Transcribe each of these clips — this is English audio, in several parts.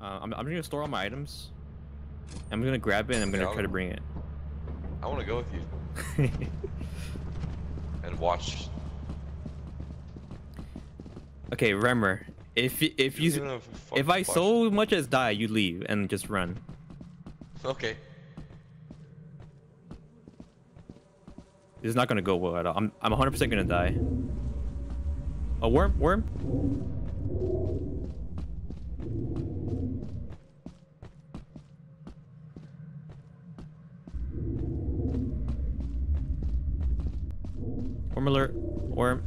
Uh, I'm, I'm gonna store all my items. I'm gonna grab it and I'm gonna Yeah, try to bring it. I want to go with you and watch. okay, remember, if if You you don't even have a if I watch. so much as die, you leave and just run. Okay. This is not gonna go well at all. I'm I'm 100% gonna die. A worm, worm. Worm alert. Worm.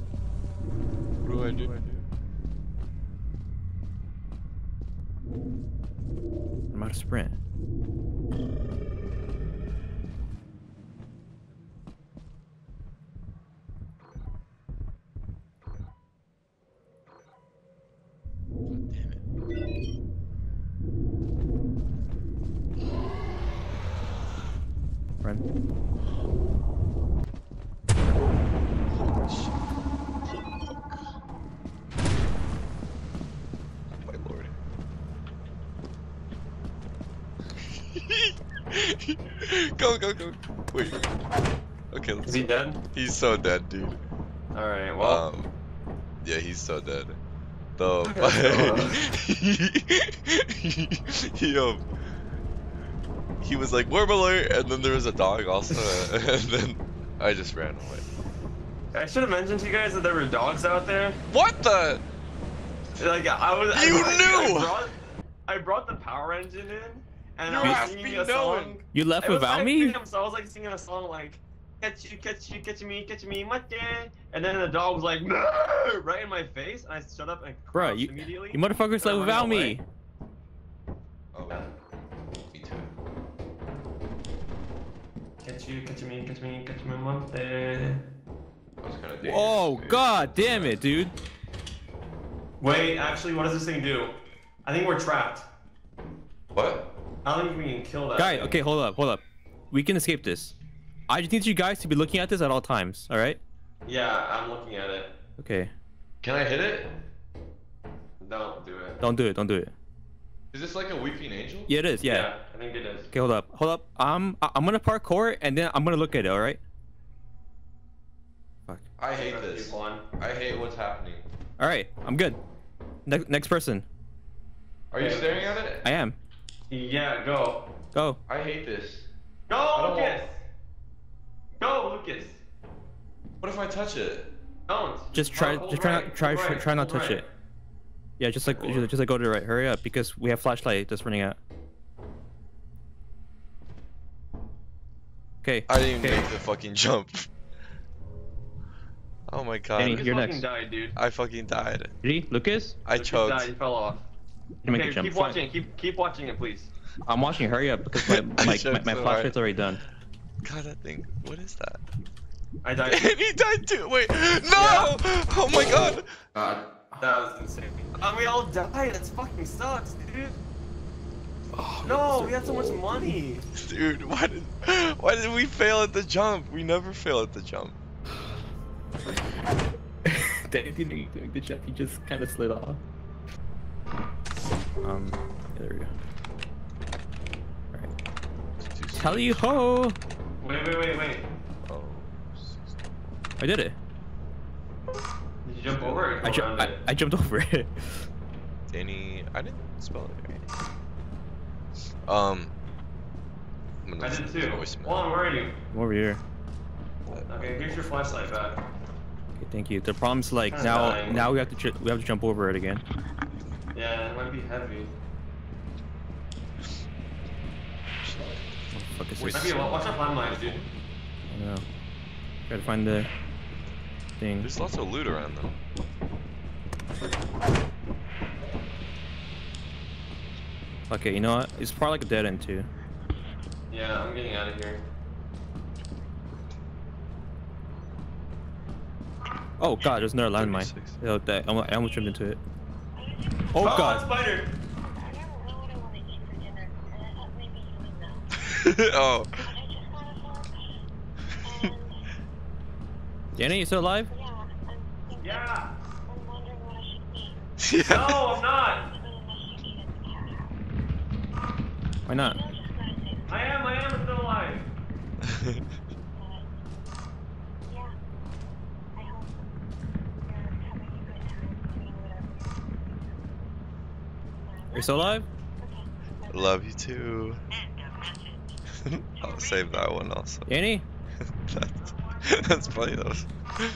Go, go, go. Wait. Okay, let's Is he dead? He's so dead, dude. All right. Well, Um, yeah, he's so dead. The he, he um he was like worm alert, and then there was a dog also, and then I just ran away. I should have mentioned to you guys that there were dogs out there. What the? Like I was. You brought- knew! I brought, I brought the power engine in, and You I was singing a song. You left It without 5 me? p.m., So I was like singing a song like, catch you, catch you, catch me, catch me, mate. And then the dog was like, "No!" right in my face. And I shut up and Bruh, you- immediately. You motherfuckers left ran without me. away. Oh, me too. Catch you, catch me, catch me, catch me, mate. I kind of Oh god damn it, dude. Wait, actually, what does this thing do? I think we're trapped. What? I don't think we can kill that. Guy, thing. okay, hold up, hold up. We can escape this. I just need you guys to be looking at this at all times, alright? Yeah, I'm looking at it. Okay. Can I hit it? Don't do it. Don't do it, don't do it. Is this like a weeping angel? Yeah, it is, yeah. I think it is. Okay, hold up, hold up. I'm I- I'm gonna parkour and then I'm gonna look at it, alright? Fuck. I hate this. I hate what's happening. Alright, I'm good. Next next person. Are you staring at it? I am. Yeah, go. Go. I hate this. Go, Lucas! Go, Lucas! What if I touch it? Don't. Just try Hold just try right, not try right, try not hold touch right. it. Yeah, just like just, just like go to the right. Hurry up because we have flashlight that's running out. Okay. I didn't even okay. make the fucking jump. Oh my god. Danny, Lucas You're fucking next. died, dude. I fucking died. Ready? Lucas? I Lucas died, he fell off. You make Okay, the jump. keep Fine. watching it. Keep keep watching it, please. I'm watching. Hurry up because my I my, my, my so flashlight's already done. God, that thing. What is that? I died. And he died too. Wait. No! Oh my god. God, that was insane. And we all died. That fucking sucks, dude. Oh, No, we had so much money. Dude, why did why did we fail at the jump? We never fail at the jump. Danny didn't make the jump. He just kind of slid off. Um. Yeah, there we go. Alright. Tally ho! Wait, wait, wait, wait. Oh. I did it. Did you jump over it? I, ju- I. I jumped over it. Danny, I didn't spell it right. Um. I'm gonna I listen did too. voicemail. Hold on, where are you? I'm over here. Okay, here's your flashlight back. Okay, thank you. The problem's like now dying. now we have to we have to jump over it again. Yeah, it might be heavy. What the fuck is Wait, this? Might be a lot. Watch out landmines, dude. I know. Gotta find the thing. There's lots of loot around them. Okay, you know what? It's probably like a dead end too. Yeah, I'm getting out of here. Oh god, there's another landmine. 36. Yo, that, I almo- I almost jumped into it. Oh, Oh, god. spider! I never know what I want to eat for dinner, and I thought maybe you would oh. But I just got a phone, and Danny, you still alive? yeah, I'm Yeah! Wondering what I should eat. Yeah. No, I'm not! Really, I should eat it. Why not? You're just gonna say, I am, I am still alive. uh, yeah. I hope you're having a good time doing whatever. Are you still alive? Love you too. I'll save that one also. Danny? that's, that's funny though.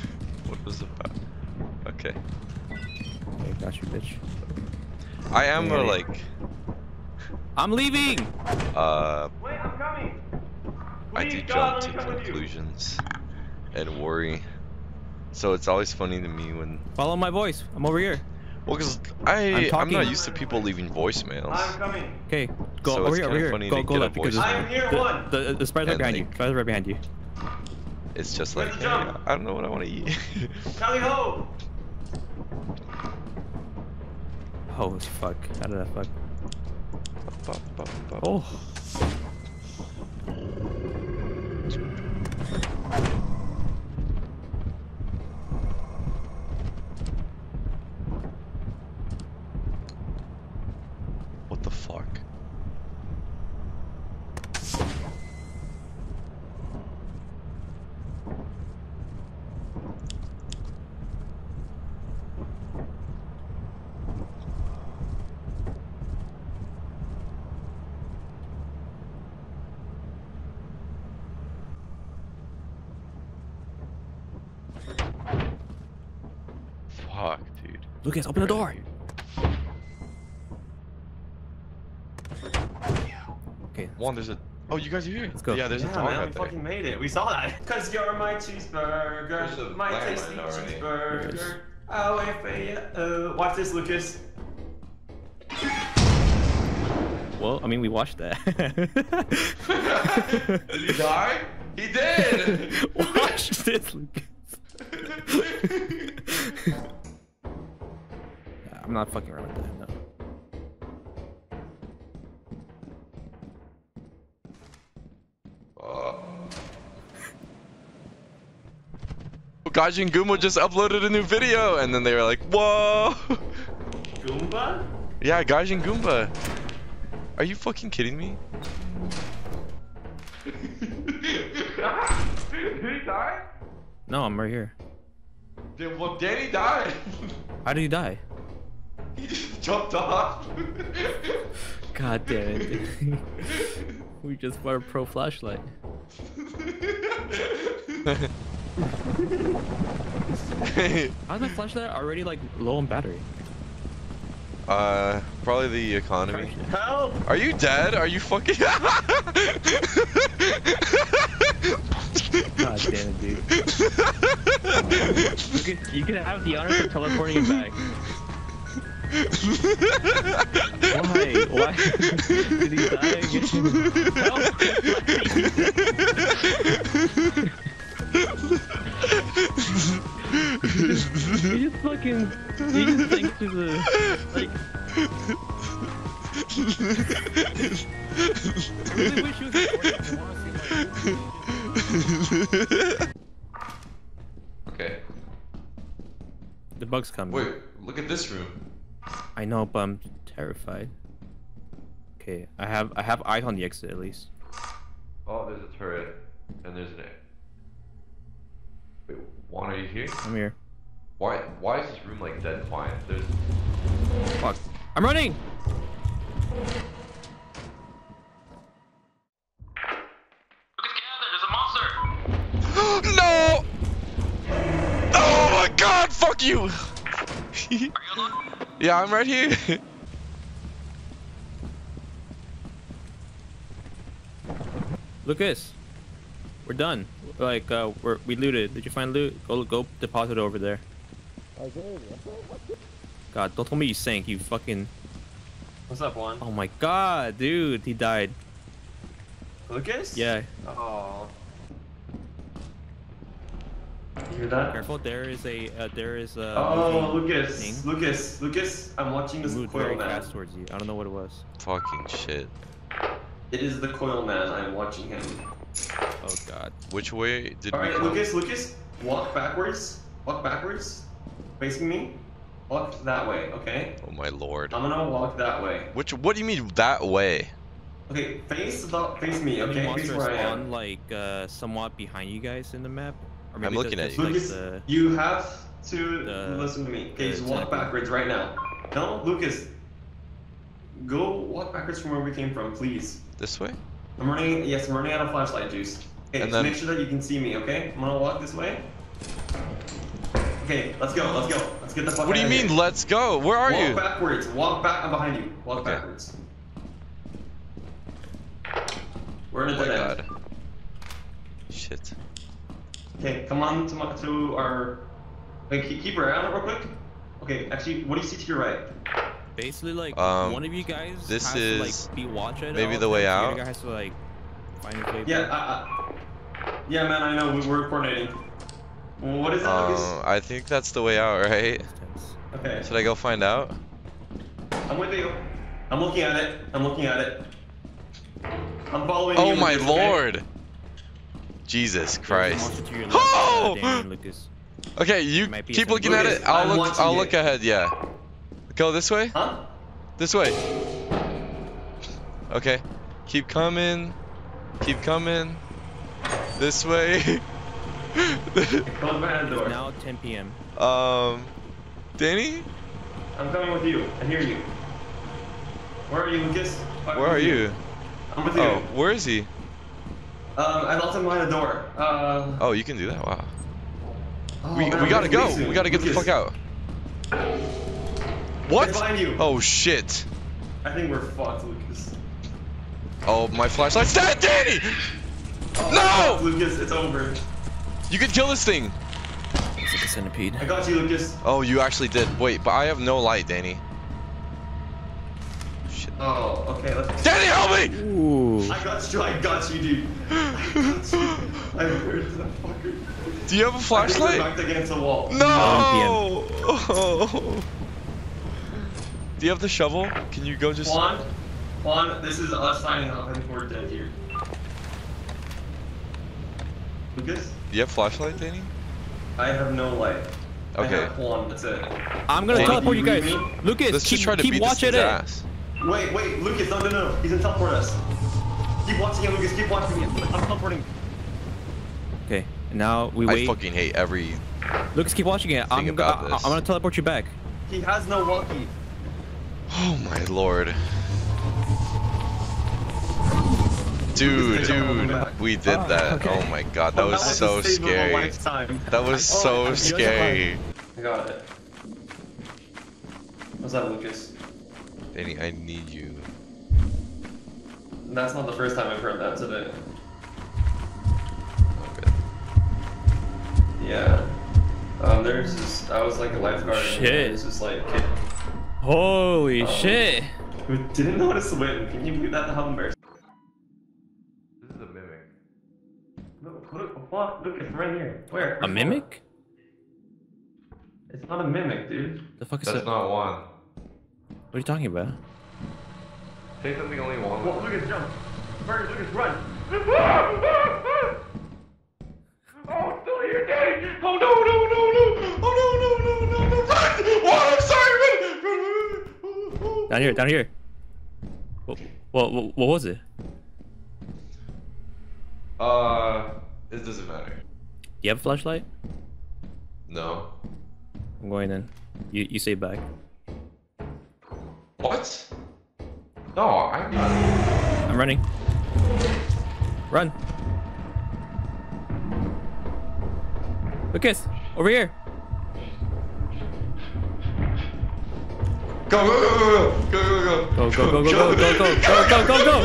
What was it about? Okay. Okay, got you, bitch. I am Yeah. like I'm leaving! uh Wait, I'm coming. I Please, do God, jump to let me come with you. conclusions and worry. So it's always funny to me when Follow my voice. I'm over here. Well cuz I I'm I'm, not used to people leaving voicemails. I'm coming. Okay, go So over it's here, over kinda here. Go, to go get a left because I'm here the, one. the, the spider's right And behind you. Spider's right behind you. It's just like hey. I don't know what I want to eat. Tally ho! Oh fuck! How did that fuck? Oh. What the fuck? Fuck, dude. Lucas, open the door. Okay. One, there's a. Oh, you guys are here. Let's go. Yeah, there's yeah, a dog man, we out there. fucking made it. We saw that. Cause you're my There's a cheeseburger, my black tasty one already. cheeseburger. I'll wait for you. Uh, watch this, Lucas. Well, I mean, we watched that. Did he die? He did! Watch this, Lucas. Not fucking around with that. No. Uh. Gaijin Goomba just uploaded a new video, and then they were like, "Whoa!" Goomba? yeah, Gaijin Goomba. Are you fucking kidding me? Did he die? No, I'm right here. Did, well, Danny died. How did he die? He just jumped off. God damn it. we just bought a pro flashlight. How's my flashlight already like low on battery? uh, probably the economy. Help! Are you dead? Are you fucking? God damn it, dude. You could, you could have the honor of teleporting it back. Why? Why? Did he die again? Help! you just fucking. You just sank to the. Like. I really wish you was recording. I wanna see, like, okay. The bug's coming. Wait, look at this room. I know, but I'm terrified. Okay, I have I have eyes on the exit at least. Oh, there's a turret, and there's an. Wait, Juan, are you here? I'm here. Why? Why is this room like dead quiet? There's. Fuck. I'm running! Look at Scalden, there's a monster! No! Oh my god, fuck you! Yeah, I'm right here. Lucas! We're done. Like, uh, we're, we looted. Did you find loot? Go, go deposit it over there. God, don't tell me you sank, you fucking... What's up, Juan? Oh my god, dude, he died. Lucas? Yeah, Oh. You hear that? careful, there is a, uh, there is a... Oh, Lucas. thing. Lucas. Lucas. I'm watching this moved coil very man. fast towards you. I don't know what it was. Fucking shit. It is the coil man. I'm watching him. Oh god. Which way did All we right, come? Lucas. Lucas. Walk backwards. Walk backwards. Facing me. Walk that way. Okay. Oh my lord. I'm gonna walk that way. Which? What do you mean that way? Okay, face the face me. Any Okay, face where I am. spawn like uh, somewhat behind you guys in the map? Or I'm looking at you. Like Lucas, the... you have to the- listen to me. Okay, just walk backwards right now. No, Lucas. Go walk backwards from where we came from, please. This way? I'm running. Yes, I'm running out of flashlight juice. Okay, And just then- make sure that you can see me. Okay, I'm gonna walk this way. Okay, let's go. Let's go. Let's get the fuck. What do you mean, Here. let's go? Where are walk you? Walk backwards. Walk back. I'm behind you. Walk Okay. backwards. We're in Oh a my dead end. god. Shit. Okay, come on to, my, to our. Wait, keep, keep your eye on it real quick. Okay, actually, what do you see to your right? Basically, like Um, one of you guys this has to is like be watch it. maybe all the way time, out. The other guy has to like find his way Yeah, back. I, I, yeah, man, I know. We, we're coordinating. What is that, Lucas? Uh, I think that's the way out, right? Okay, Should I go find out? I'm with you. I'm looking at it. I'm looking at it. I'm following you. Oh my lord! okay? Lord! Jesus Christ. monster to your left, Oh! uh, Lucas. Okay, you keep looking at it. I'll I'm look. I'll it. look ahead. Yeah. Go this way. Huh? This way. Okay. Keep coming. Keep coming. This way. Close behind the door. Now 10 p.m. um, Danny, I'm coming with you. I hear you. Where are you, Lucas? Where are with you? I'm with you. Oh, where is he? Um, I lost him behind the door. Uh, Oh, you can do that. Wow. oh, We, man, we gotta go. We gotta get the fuck out. What? behind you. Oh shit. I think we're fucked, Lucas. Oh, my flashlight's dead, Danny! Oh, No! Lucas, it's over. You can kill this thing. It's like a centipede. I got you, Lucas. Oh, you actually did. Wait, but I have no light, Danny. Shit. Oh, okay, let's. Danny, help me! Ooh. I got you, I got you, dude. I got you. I heard that fucker. Do you have a I think we're flashlight? backed against the wall. No! Oh. Do you have the shovel? Can you go just? Juan, Juan, this is us signing off. I think we're dead here. Lucas, Do you have flashlight, Danny? I have no light. I Okay. have Juan, that's it. I'm gonna Danny, teleport you you guys. me? Lucas, Let's keep, just try to keep beat this watching thing's it. Ass. Wait, wait, Lucas, no, no, no. He's gonna teleport us. Keep watching it, Lucas, keep watching it. I'm teleporting. Okay, now we I wait. fucking hate every. Lucas, keep watching it. I'm, about go- this. I'm gonna teleport you back. He has no walkie. Oh my lord. Dude, dude, we did Oh, that. okay. Oh my god, that Well, was a so save of a scary. That was Oh, so scary. I got it. What's that, Lucas? Danny, I need you. That's not the first time I've heard that today. Okay. Yeah. Um, there's just, I was like a lifeguard. and Shit. There's just like a kid Holy Oh. shit! who didn't know how to swim. Can you believe that? How embarrassing. This is a mimic. Look, look, look, look, it's right here. Where? A mimic? It's not a mimic, dude. The fuck is That's that? not one. What are you talking about? Say something only one. Well, Lucas, jump. Burger, Lucas, run. Oh, it's still here, Danny! Oh no, no, no, no! Oh no, no, no, no, no! Run! Oh, I'm sorry! Run! Down here, down here. What, what, what, what was it? Uh, it doesn't matter. Do you have a flashlight? No. I'm going in. You, you stay back. What? No, I'm not. I'm running. Run. Lucas, over here. Go, go, go, go, go, go, Go, go, go, go, go, go, go, go, go, go, go.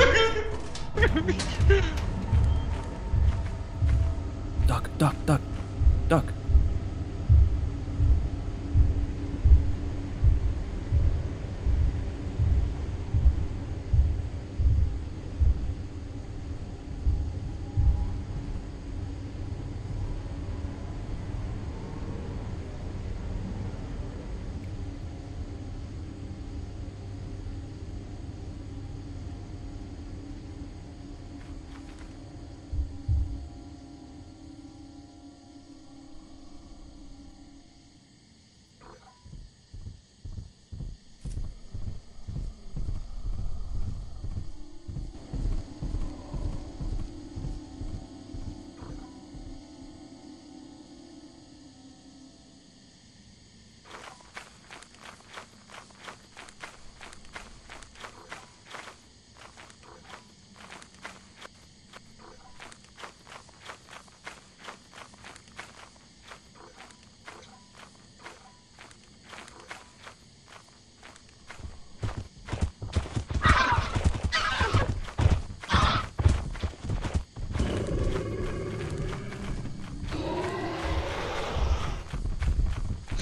Duck, duck, duck, duck.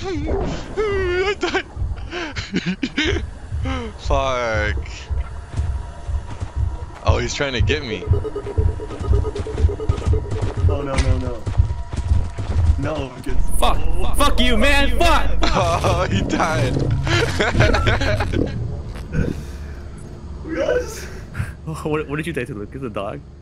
I died. Fuck. Oh, he's trying to get me. Oh no no no. No, because Fuck! Fuck you, man! Fuck! Oh, he died. Yes. what, what did you say to Lucas? A dog? Water